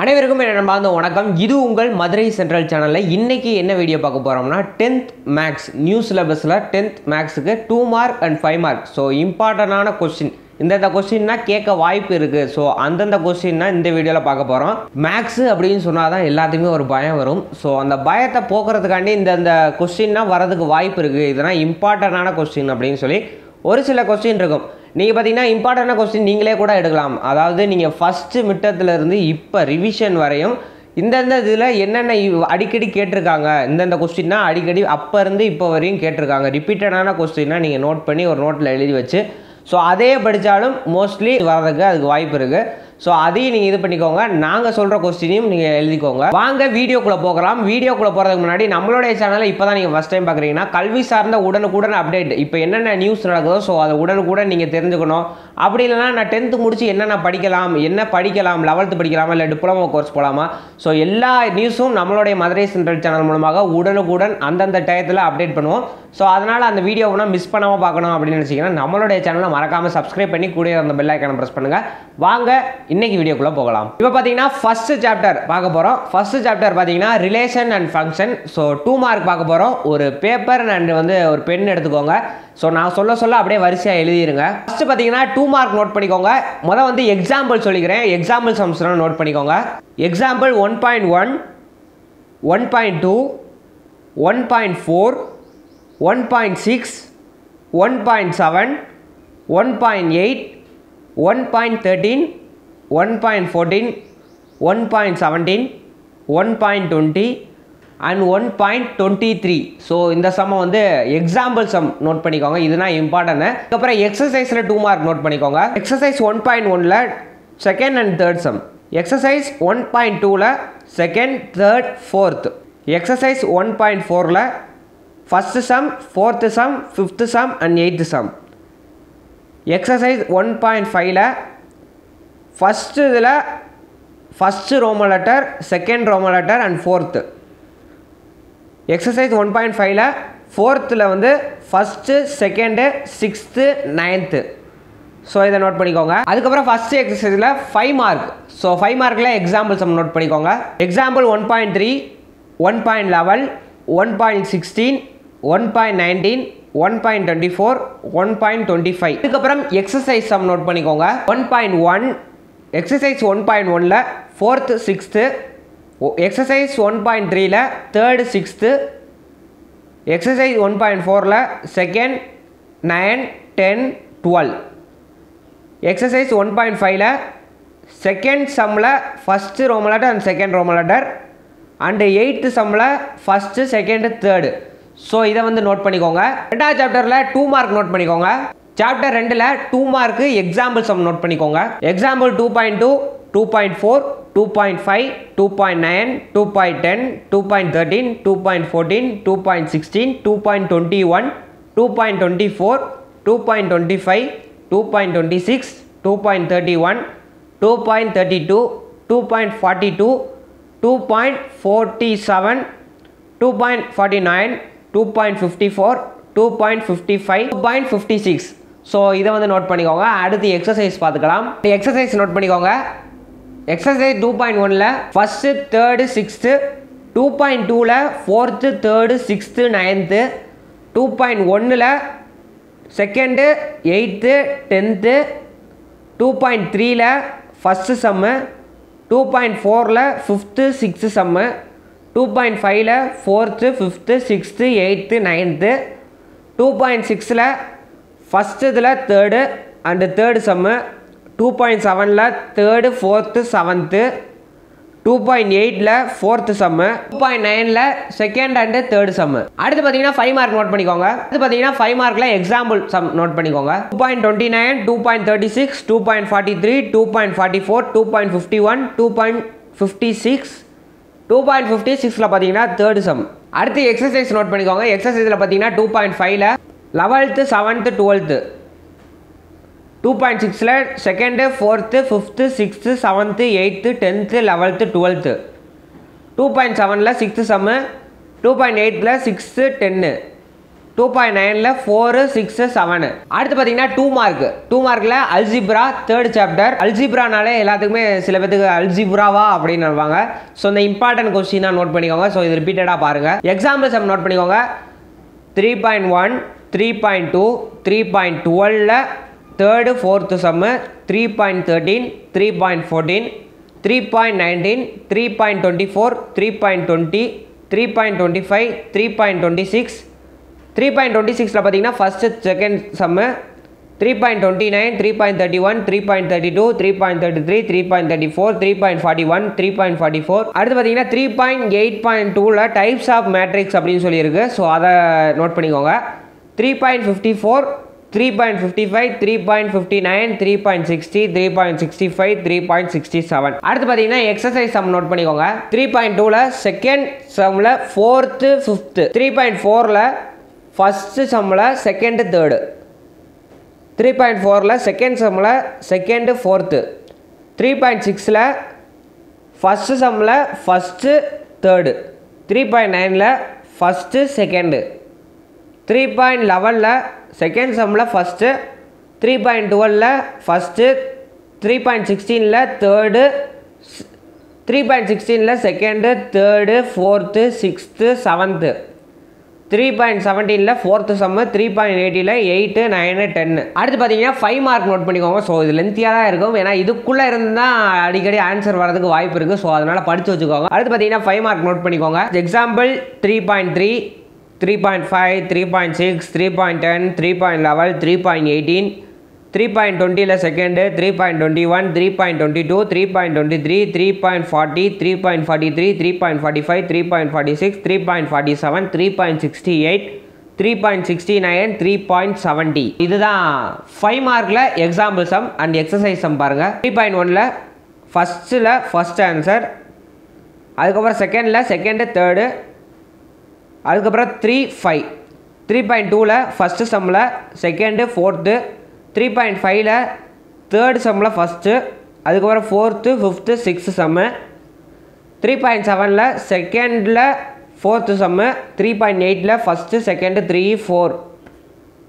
அனைவருக்கும் என்னென்ன நண்பார்ந்த வணக்கம். இது உங்கள் மதுரை சென்ட்ரல் சேனலில் இன்றைக்கி என்ன வீடியோ பார்க்க போகிறோம்னா டென்த் மேக்ஸ் நியூ சிலபஸில் tenth மேக்ஸுக்கு two mark and five mark so இம்பார்ட்டண்ட்டான கொஸ்டின் இந்தந்த கொஸ்டின்னா கேட்க வாய்ப்பு இருக்குது ஸோ அந்தந்த கொஸ்டின்னா இந்த வீடியோவில் பார்க்க போகிறோம் மேக்ஸு அப்படின்னு சொன்னால் தான் எல்லாத்துக்குமே ஒரு பயம் வரும். ஸோ அந்த பயத்தை போக்குறதுக்காண்டி இந்தந்த கொஸ்டின்னா வரதுக்கு வாய்ப்பு இருக்குது இதெல்லாம் இம்பார்ட்டண்ட்டான கொஸ்டின் அப்படின்னு சொல்லி ஒரு சில கொஸ்டின் இருக்கும். நீங்கள் பார்த்தீங்கன்னா இம்பார்ட்டண்ட்டான கொஸ்டின் நீங்களே கூட எடுக்கலாம். அதாவது நீங்கள் ஃபஸ்ட்டு மிட்டத்துலேருந்து இப்போ ரிவிஷன் வரையும் இந்தந்த இதில் என்னென்ன இவ்- அடிக்கடி கேட்டிருக்காங்க இந்தந்த கொஸ்டின்னா அடிக்கடி அப்போ இருந்து இப்போ வரையும் கேட்டிருக்காங்க. ரிப்பீட்டடான கொஸ்டின்னா நீங்கள் நோட் பண்ணி ஒரு நோட்டில் எழுதி வச்சு ஸோ அதே படித்தாலும் மோஸ்ட்லி வர்றதுக்கு அதுக்கு வாய்ப்பு இருக்குது ஸோ அதையும் நீங்கள் இது பண்ணிக்கோங்க. நாங்கள் சொல்கிற கொஸ்டினையும் நீங்கள் எழுதிக்கோங்க. வாங்க வீடியோக்குள்ளே போகலாம். வீடியோக்குள்ளே போகிறதுக்கு முன்னாடி நம்மளுடைய சேனலை இப்போ தான் நீங்கள் ஃபஸ்ட் டைம் பார்க்குறீங்கன்னா கல்வி சார்ந்த உடனுக்குடன் அப்டேட் இப்போ என்னென்ன நியூஸ் நடக்குதோ ஸோ அதை உடனுக்குடன் நீங்கள் தெரிஞ்சுக்கணும். அப்படி இல்லைன்னா நான் டென்த்து முடிச்சு என்னென்ன படிக்கலாம் என்ன படிக்கலாம் லெவல்த்து படிக்கலாமா இல்லை டிப்ளமோ கோர்ஸ் போகலாமா ஸோ எல்லா நியூஸும் நம்மளுடைய மதுரை சென்ட்ரல் சேனல் மூலமாக உடனுக்குடன் அந்தந்த டயத்தில் அப்டேட் பண்ணுவோம். ஸோ அதனால் அந்த வீடியோவை மிஸ் பண்ணாமல் பார்க்கணும் அப்படின்னு நினச்சிங்கன்னா நம்மளுடைய சேனலை மறக்காமல் சப்ஸ்கிரைப் பண்ணி கூட அந்த பெல் ஐக்கானை ப்ரெஸ் பண்ணுங்கள் வாங்க இன்னைக்கு வீடியோக்குள்ளே போகலாம். இப்போ பார்த்தீங்கன்னா ஃபர்ஸ்ட் சாப்டர் பார்க்க போகிறோம் ஃபர்ஸ்ட் சாப்டர் பார்த்தீங்கன்னா relation and function so two mark பார்க்க போகிறோம் ஒரு பேப்பர் அண்ட் வந்து ஒரு பென் எடுத்துக்கோங்க. ஸோ நான் சொல்ல சொல்ல அப்படியே வரிசையாக எழுதிருங்க. ஃபஸ்ட்டு பார்த்தீங்கன்னா டூ மார்க் நோட் பண்ணிக்கோங்க. முதல் வந்து எக்ஸாம்பிள் சொல்லிக்கிறேன். எக்ஸாம்பிள் சம்ஸ்லாம் நோட் பண்ணிக்கோங்க. Example one point one one point two one point four one point six one point seven one point eight one point thirteen one point fourteen one point seventeen one point twenty and one point twenty three so இந்த சம்மை வந்து example sum note பண்ணிக்கோங்க. இதுனா important அதுக்கப்புறம் எக்ஸசைஸில் two mark note பண்ணிக்கோங்க. Exercise one point ஒனில் second and third sum exercise one point டூவில் second third fourth exercise one point ஃபோரில் first sum fourth sum fifth sum and eighth sum exercise one point ஃபைவ்ல first இதில் first roman letter second roman letter and fourth exercise one point ஃபைவ்ல ஃபோர்த்தில் வந்து first second sixth ninth so இதை note பண்ணிக்கோங்க. அதுக்கப்புறம் first எக்ஸசைஸில் five mark so five மார்க்கில் எக்ஸாம்பிள் சம் நோட் பண்ணிக்கோங்க example one point three one point eleven one point sixteen one point nineteen one point twenty four one point twenty five இதுக்கப்புறம் exercise sum note பண்ணிக்கோங்க. One point one exercise one point ஒனில் fourth sixth exercise one point த்ரீல third sixth exercise one point ஃபோரில் second nine ten twelve exercise one point ஃபைவ்ல second சம்மில் first roman letter and second roman letter and eighth சம்மில் first second third so இதை வந்து note பண்ணிக்கோங்க. ரெண்டாவது சாப்டரில் டூ மார்க் நோட் பண்ணிக்கோங்க. சாப்டர் ரெண்டில் two mark example sum note பண்ணிக்கோங்க example two point two two point four two point five two point nine two point ten two point thirteen two point fourteen two point sixteen two point twenty one two point twenty four two point twenty five two point twenty six two point thirty one two point thirty two two point forty two two point forty seven two point forty nine two point fifty four two point fifty five two point fifty six so இதை வந்து note பண்ணிக்கோங்க. அடுத்து exercise பார்த்துக்கலாம். Exercise note பண்ணிக்கோங்க. Exercise two point ஒனில் first third sixth two point டூவில் fourth third sixth ninth two point ஒன்னில் second eighth tenth two point த்ரீல ஃபஸ்ட்டு சம்மு டூ பாயிண்ட் ஃபோரில் fifth sixth sum two point ஃபைவ்ல fourth fifth sixth eighth ninth two point சிக்ஸில் first இதில் third and third sum two point செவனில் third fourth seventh two point எயிட்டில் fourth sum two point நைனில் second and third sum அடுத்து பார்த்தீங்கன்னா five mark note பண்ணிக்கோங்க அடுத்து பார்த்தீங்கன்னா ஃபைவ் மார்க்கில் எக்ஸாம்பிள் சம் நோட் பண்ணிக்கோங்க two point twenty nine two point thirty six two point forty three two point forty four two point fifty one two point fifty six two point fifty சிக்ஸில் பார்த்தீங்கன்னா third sum அடுத்து exercise note பண்ணிக்கோங்க எக்ஸசைஸில் பார்த்தீங்கன்னா two point ஃபைவ்ல eleventh seventh twelfth. Two point சிக்ஸில் second fourth fifth sixth seventh eighth tenth eleventh twelfth two point செவனில் sixth sem two point எயிட்டில் சிக்ஸ்த்து டென்னு டூ பாயிண்ட் நைனில் ஃபோரு சிக்ஸு செவனு அடுத்து பார்த்தீங்கன்னா டூ மார்க் டூ மார்க்கில் algebra third chapter அல்ஜிப்ரானாலே எல்லாத்துக்குமே சில பேத்துக்கு அல்ஜிப்ராவா அப்படின்னு நினைப்பாங்க ஸோ இந்த இம்பார்ட்டன்ட் கொஸ்டினாக நோட் பண்ணிக்கோங்க. ஸோ இது ரிப்பீட்டடாக பாருங்கள் எக்ஸாம்பிள் நம்ம நோட் பண்ணிக்கோங்க. Three point one three point two three point டுவெலில் third fourth sum three point thirteen three point fourteen three point nineteen three point twenty four three point twenty three point twenty five three point twenty six three point twenty சிக்ஸில் பார்த்தீங்கன்னா first second sum three point twenty nine three point thirty one three point thirty two three point thirty three three point thirty four three point forty one three point forty four அடுத்து பார்த்தீங்கன்னா three point eight point டூவில் types of matrix அப்படின்னு சொல்லியிருக்கு so அதை note பண்ணிக்கோங்க three point fifty four three point fifty five three point fifty nine three point sixty three point sixty five three point sixty seven அடுத்து பார்த்தீங்கன்னா exercise sum note பண்ணிக்கோங்க three point டூவில் second சம்மில் fourth fifth three point ஃபோரில் first சம்மில் second third three point ஃபோரில் second சம்மில் second fourth three point சிக்ஸில் ஃபஸ்ட்டு சம்மில் ஃபஸ்ட்டு தேர்டு த்ரீ பாயிண்ட் நைனில் ஃபஸ்ட்டு செகண்டு த்ரீ பாயிண்ட் லெவனில் செகண்ட் சம்மில் ஃபஸ்ட்டு த்ரீ பாயிண்ட் டுவெலில் ஃபஸ்ட்டு த்ரீ பாயிண்ட் சிக்ஸ்டீனில் third three point சிக்ஸ்டீனில் second third fourth sixth seventh three point செவன்டீனில் fourth sum three point எயிட்டியில் eight nine ten அடுத்து பார்த்தீங்கன்னா five mark note பண்ணிக்கோங்க. So இது லென்த்தியாக தான் இருக்கும். ஏன்னா இதுக்குள்ளே இருந்தால் அடிக்கடி ஆன்சர் வரதுக்கு வாய்ப்பு இருக்குது ஸோ அதனால் படித்து வச்சுக்கோங்க. அடுத்து பார்த்தீங்கன்னா ஃபைவ் மார்க் நோட் பண்ணிக்கோங்க. Example three point three three point five three point six three point ten three point eleven three point eighteen three point டுவெண்ட்டியில் second three point twenty one three point twenty two three point twenty three three point forty three point forty three three point forty five three point forty six three point forty seven three point sixty eight three point sixty nine three point seventy இதுதான் five மார்க்கில் example sum and exercise sum பாருங்கள் three point ஒனில் ஃபஸ்ட்டில் first answer அதுக்கப்புறம் செகண்டில் second third அதுக்கப்புறம் three five three point டூவில் first சம்மில் செகண்டு ஃபோர்த்து த்ரீ பாயிண்ட் ஃபைவ்ல தேர்டு சம்மில் ஃபஸ்ட்டு அதுக்கப்புறம் fourth fifth sixth sum three point செவனில் செகண்டில் ஃபோர்த்து சம்மு த்ரீ பாயிண்ட் எயிட்டில் first second three four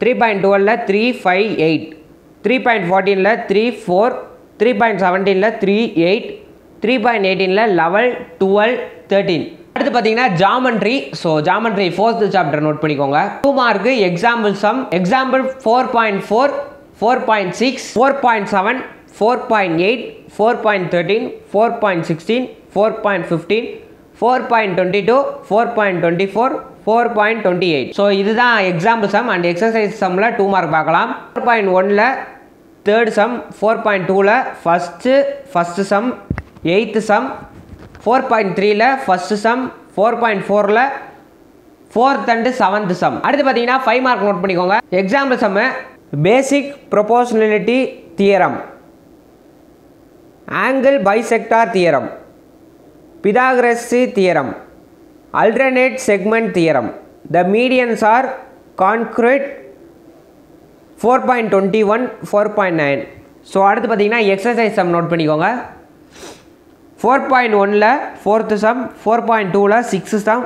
three point டுவெலில் three five eight three point ஃபோர்டீனில் three four three point செவன்டீனில் three eight three point எயிட்டீனில் eleven twelve thirteen அடுத்து பார்த்தீங்கன்னா geometry so geometry fourth chapter note பண்ணிக்கோங்க two mark example sum example four point four four point six four point seven four point eight four point thirteen four point sixteen four point fifteen four point twenty two four point twenty four four point twenty eight so இதுதான் example sum and exercise சம்மில் two mark பார்க்கலாம் four point ஒனில் third sum four point டூவில் first first sum eighth sum four point த்ரீல first sum four point ஃபோரில் fourth and seventh sum அடுத்து பார்த்தீங்கன்னா five mark note பண்ணிக்கோங்க. Example sum basic proportionality theorem angle bisector theorem Pythagoras theorem alternate segment theorem the medians are concurrent four point twenty one four point nine so அடுத்து பார்த்தீங்கன்னா exercise sum note பண்ணிக்கோங்க. Four point ஒனில் fourth sum four point டூவில் sixth sum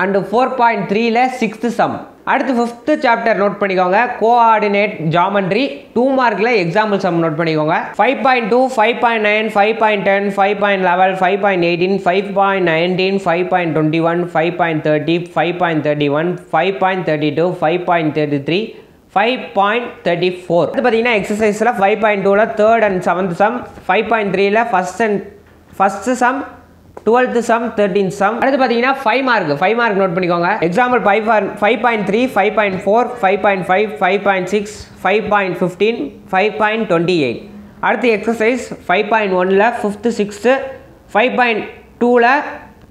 and four point த்ரீல sixth sum அடுத்து fifth chapter note பண்ணிக்கோங்க coordinate geometry two மார்க்கில் example sum note பண்ணிக்கோங்க five point two five point nine five point ten five point eleven five point eighteen five point nineteen five point twenty one five point thirty five point thirty one five point thirty two five point thirty three five point thirty four அது பார்த்தீங்கன்னா எக்ஸசைஸில் five point டூவில் third and seventh sum five point த்ரீல first and first sum twelfth sum thirteen sum அடுத்து பார்த்தீங்கன்னா five mark five mark note பண்ணிக்கோங்க example five five point three five point four five point five five point six five point fifteen five point twenty eight அடுத்து exercise five point ஒனில் fifth sixth five point டூவில்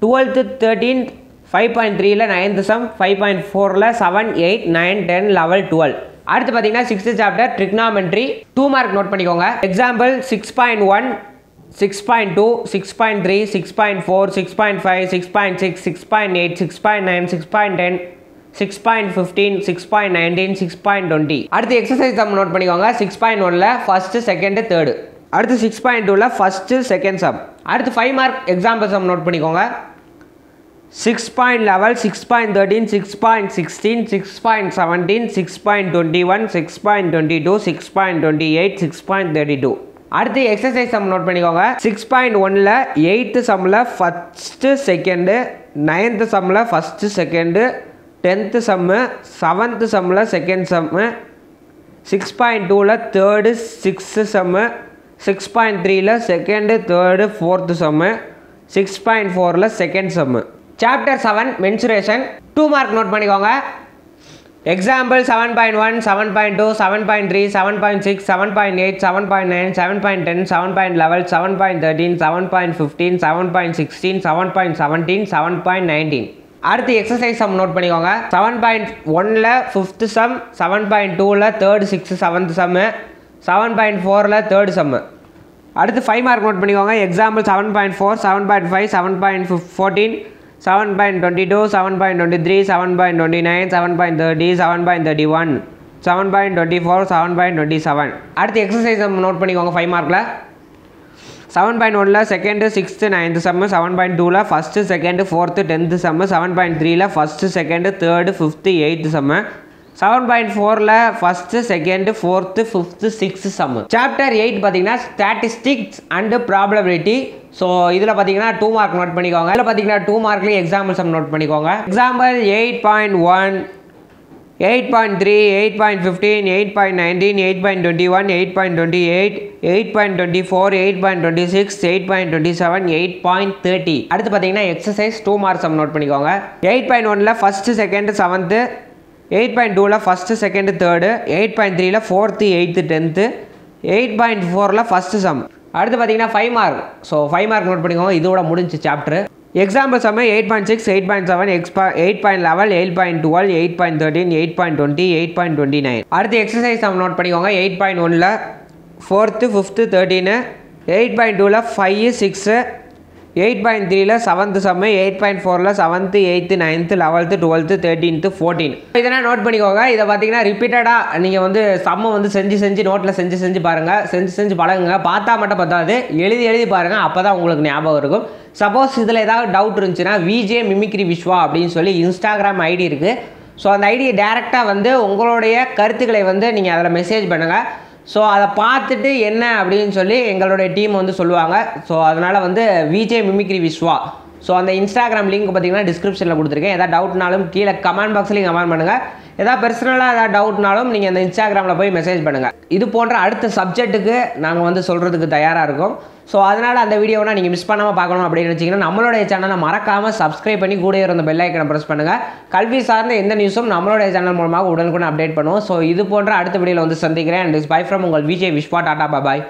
twelfth thirteen five point த்ரீல ninth sum five point ஃபோரில் seven eight nine ten eleven twelve அடுத்து பார்த்தீங்கன்னா sixth chapter trigonometry two mark note பண்ணிக்கோங்க example six point one six point two six point three six point four six point five six point six six point eight six point nine six point ten six point fifteen six point nineteen six point twenty அடுத்து exercise நம்ம note பண்ணிக்கோங்க six point ஒனில் first second third அடுத்து six point டூவில் first second sum அடுத்து five mark example sum note பண்ணிக்கோங்க six point eleven six point thirteen six point sixteen six point seventeen six point twenty one six point twenty two six point twenty eight six point thirty two அடுத்து exercise sum note பண்ணிக்கோங்க. Six point ஒனில் eighth சம்மில் first second ninth சம்மில் first second tenth sum seventh சம்மில் second sum six point டூவில் third sixth sum six point த்ரீல second third fourth sum six point ஃபோரில் second sum chapter seven mensuration two mark note பண்ணிக்கோங்க. Example seven point one seven point two seven point three seven point six seven point eight seven point nine seven point ten seven point eleven seven point thirteen seven point fifteen seven point sixteen seven point seventeen seven point nineteen அடுத்து exercise sum note பண்ணிக்கோங்க seven point ஒனில் fifth sum seven point டூவில் third sixth seventh sum seven point ஃபோரில் third sum அடுத்து five mark note பண்ணிக்கோங்க example seven point four seven point five seven point fourteen seven point twenty two seven point twenty three seven point twenty nine seven point thirty seven point thirty one seven point twenty four seven point twenty seven அடுத்து exercise note பண்ணிக்கோங்க five மார்க்கில் seven point ஒனில் second sixth ninth sum seven point டூவில் first second fourth tenth sum seven point த்ரீல first second third fifth eighth sum seven point ஃபோரில் first second fourth fifth sixth சம்மு chapter eight பார்த்தீங்கன்னா statistics and probability so இதில் பார்த்தீங்கன்னா two mark note பண்ணிக்கோங்க இதில் பார்த்தீங்கன்னா two மார்க்லேயும் எக்ஸாம்பிள் சம் நோட் பண்ணிக்கோங்க example eight point one eight point three eight point fifteen eight point nineteen eight point twenty one eight point twenty eight eight point twenty four eight point twenty six eight point twenty seven eight point thirty அடுத்து பார்த்தீங்கன்னா exercise two marks note பண்ணிக்கோங்க eight point ஒனில் first second seventh eight point டூவில் first second third eight point த்ரீயில் fourth eighth tenth eight point ஃபோரில் first sum அடுத்து பார்த்தீங்கன்னா five mark so five mark note பண்ணிக்கோங்க இதோட முடிஞ்சு chapter example sum eight point six eight point seven x eight point eleven eight point twelve eight point thirteen eight point twenty eight point twenty nine அடுத்து exercise sum note பண்ணிக்கோங்க eight point ஒனில் fourth fifth thirteen eight point டூவில் five six eight point த்ரீல seventh sum eight point ஃபோரில் seventh eighth ninth eleventh twelfth thirteenth fourteen இதெல்லாம் note பண்ணிக்கோங்க. இதை பார்த்தீங்கன்னா ரிப்பீட்டடாக நீங்கள் வந்து சம்மை வந்து செஞ்சு செஞ்சு நோட்டில் செஞ்சு செஞ்சு பாருங்கள் செஞ்சு செஞ்சு பழகுங்க. பார்த்தா மட்டும் பத்தாது. எழுதி எழுதி பாருங்கள் அப்போ தான் உங்களுக்கு ஞாபகம் இருக்கும். சப்போஸ் இதில் ஏதாவது டவுட் இருந்துச்சுன்னா விஜே மிமிக்ரி விஸ்வா அப்படின்னு சொல்லி இன்ஸ்டாகிராம் ஐடி இருக்குது ஸோ அந்த ஐடியை டேரெக்டாக வந்து உங்களுடைய கருத்துக்களை வந்து நீங்கள் அதில் மெசேஜ் பண்ணுங்கள் ஸோ அதை பார்த்துட்டு என்ன அப்படின்னு சொல்லி எங்களுடைய டீம் வந்து சொல்லுவாங்க. ஸோ அதனால் வந்து விஜே மிமிக்ரி விஸ்வா. ஸோ அந்த இன்ஸ்டாகிராம் லிங்க் பார்த்தீங்கன்னா டிஸ்கிரிப்ஷனில் கொடுத்துருக்கேன். எதாவது டவுட்னாலும் கீழே கமெண்ட் பாக்ஸ்லையும் கமெண்ட் பண்ணுங்கள் எதாவது பர்சனலாக ஏதாவது டவுட்னாலும் நீங்கள் அந்த இன்ஸ்டாகிராமில் போய் மெசேஜ் பண்ணுங்கள் இது போன்ற அடுத்த சப்ஜெக்ட்டுக்கு நாங்கள் வந்து சொல்கிறதுக்கு தயாராக இருக்கோம். ஸோ அதனால் அந்த வீடியோவை நீங்கள் மிஸ் பண்ணாமல் பார்க்கணும் அப்படின்னு நினச்சிங்கன்னா நம்மளுடைய சேனலை மறக்காமல் சப்ஸ்கிரைப் பண்ணி கூட இருந்த பெல் ஐக்கனை ப்ரெஸ் பண்ணுங்கள் கல்வி சார்ந்த எந்த நியூஸும் நம்மளுடைய சேனல் மூலமாக உடனுக்குடன் அப்டேட் பண்ணுவோம். ஸோ இது போன்ற அடுத்த வீடியோவில் வந்து சந்திக்கிறேன். அண்ட் இஸ் பை ஃப்ரம் உங்கள் விஜய் விஸ்வா டாடா பாய்